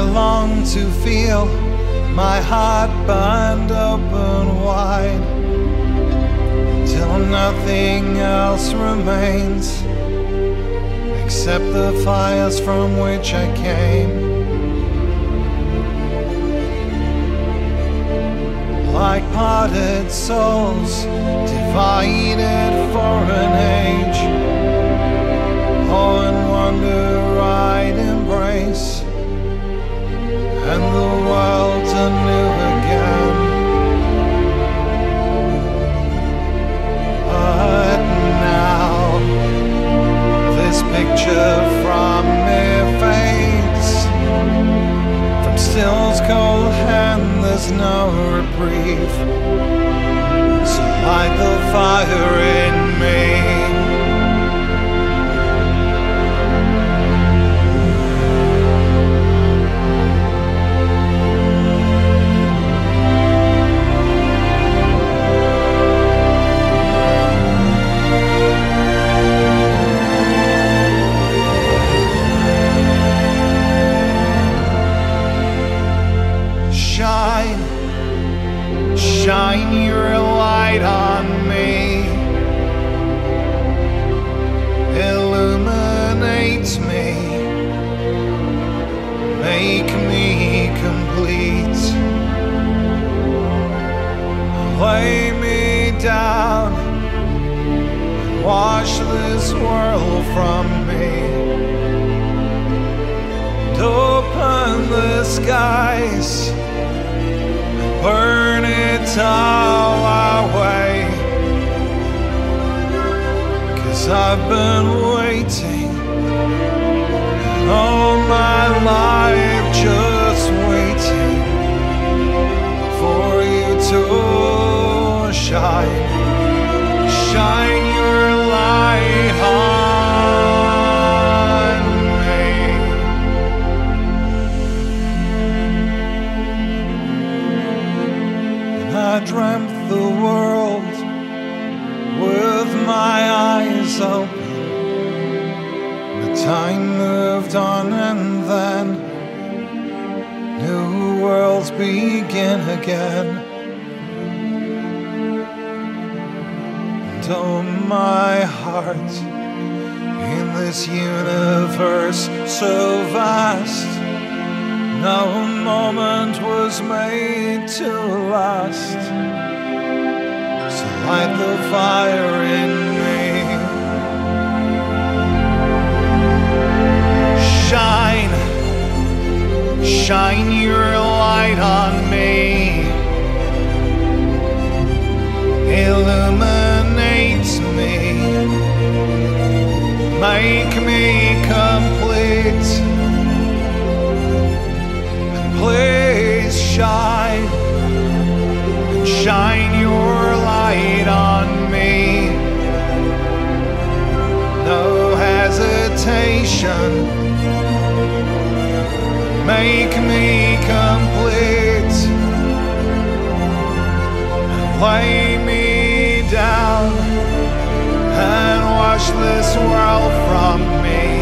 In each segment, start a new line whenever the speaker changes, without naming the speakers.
I long to feel my heart burned open wide till nothing else remains except the fires from which I came. Like parted souls, divided for an no reprieve. So light the fire down, wash this world from me. And open the skies burn it all away. Cause I've been waiting all my life, time moved on, and then new worlds begin again. And oh, my heart in this universe so vast. No moment was made to last. So light the fire in Shine, shine your light on me. Illuminate me. Make me complete. Please shine, shine your light on me. Hesitation, make me complete. Lay me down and wash this world from me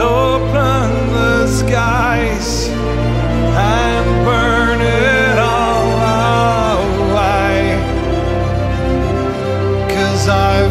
Open the skies and burn it all away. Cause I